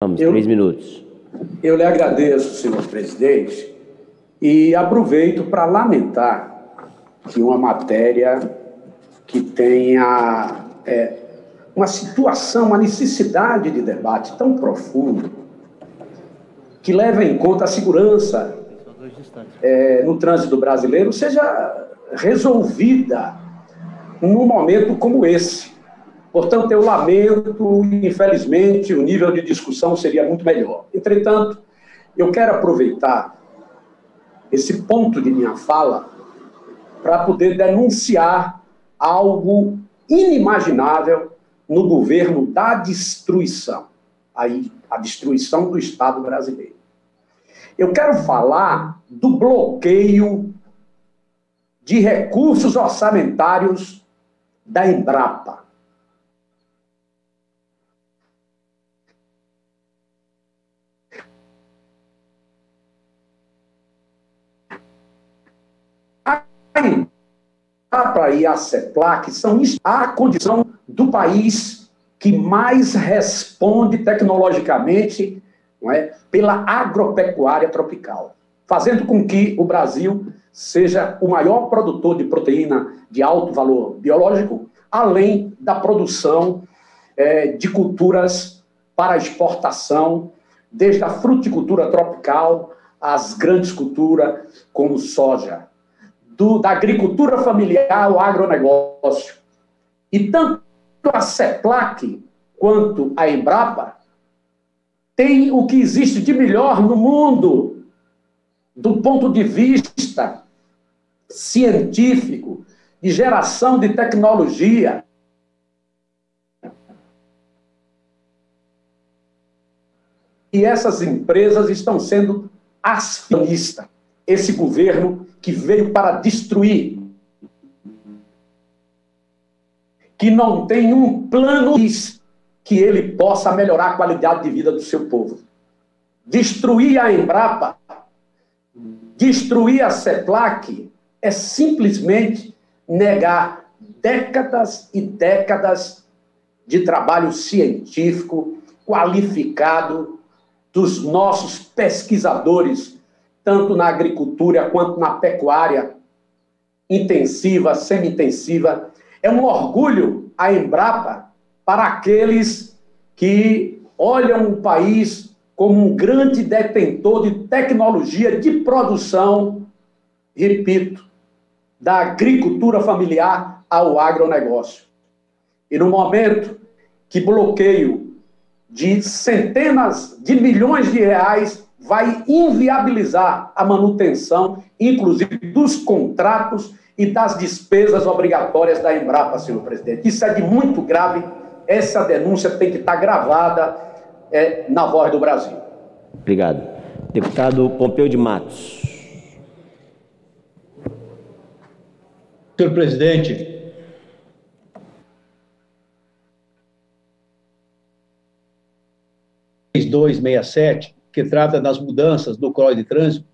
Vamos, eu, três minutos. Eu lhe agradeço, senhor presidente, e aproveito para lamentar que uma matéria que tenha é, uma situação, uma necessidade de debate tão profundo, que leva em conta a segurança é, no trânsito brasileiro, seja resolvida num momento como esse. Portanto, eu lamento, infelizmente, o nível de discussão seria muito melhor. Entretanto, eu quero aproveitar esse ponto de minha fala para poder denunciar algo inimaginável no governo da destruição, aí a destruição do Estado brasileiro. Eu quero falar do bloqueio de recursos orçamentários da Embrapa. A e a CEPLAC? São a condição do país que mais responde tecnologicamente é, pela agropecuária tropical, fazendo com que o Brasil seja o maior produtor de proteína de alto valor biológico, além da produção é, de culturas para exportação, desde a fruticultura tropical às grandes culturas como soja, do, da agricultura familiar ao agronegócio. E tanto a CEPLAC quanto a Embrapa têm o que existe de melhor no mundo do ponto de vista científico, de geração de tecnologia. E essas empresas estão sendo acionistas. Esse governo que veio para destruir, que não tem um plano que ele possa melhorar a qualidade de vida do seu povo. Destruir a Embrapa, destruir a CEPLAC, é simplesmente negar décadas e décadas de trabalho científico qualificado dos nossos pesquisadores tanto na agricultura quanto na pecuária intensiva, semi-intensiva. É um orgulho a Embrapa para aqueles que olham o país como um grande detentor de tecnologia de produção, repito, da agricultura familiar ao agronegócio. E no momento que bloqueio de centenas de milhões de reais vai inviabilizar a manutenção, inclusive dos contratos e das despesas obrigatórias da Embrapa, senhor presidente. Isso é de muito grave. Essa denúncia tem que estar gravada é, na voz do Brasil. Obrigado. Deputado Pompeu de Matos. Senhor presidente, dois sete que trata das mudanças do Código de Trânsito,